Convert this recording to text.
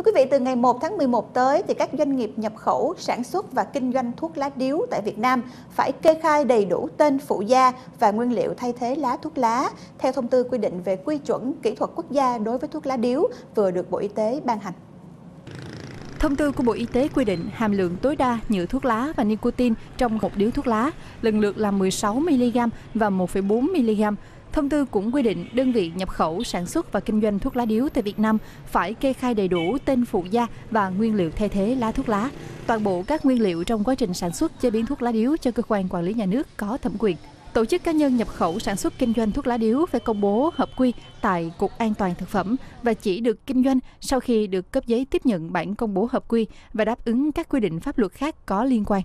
Thưa quý vị, từ ngày 1 tháng 11 tới thì các doanh nghiệp nhập khẩu, sản xuất và kinh doanh thuốc lá điếu tại Việt Nam phải kê khai đầy đủ tên phụ gia và nguyên liệu thay thế lá thuốc lá theo thông tư quy định về quy chuẩn kỹ thuật quốc gia đối với thuốc lá điếu vừa được Bộ Y tế ban hành. Thông tư của Bộ Y tế quy định hàm lượng tối đa nhựa thuốc lá và nicotine trong một điếu thuốc lá lần lượt là 16mg và 1,4mg. Thông tư cũng quy định đơn vị nhập khẩu, sản xuất và kinh doanh thuốc lá điếu tại Việt Nam phải kê khai đầy đủ tên phụ gia và nguyên liệu thay thế lá thuốc lá, toàn bộ các nguyên liệu trong quá trình sản xuất chế biến thuốc lá điếu cho cơ quan quản lý nhà nước có thẩm quyền. Tổ chức cá nhân nhập khẩu sản xuất kinh doanh thuốc lá điếu phải công bố hợp quy tại Cục An toàn Thực phẩm và chỉ được kinh doanh sau khi được cấp giấy tiếp nhận bản công bố hợp quy và đáp ứng các quy định pháp luật khác có liên quan.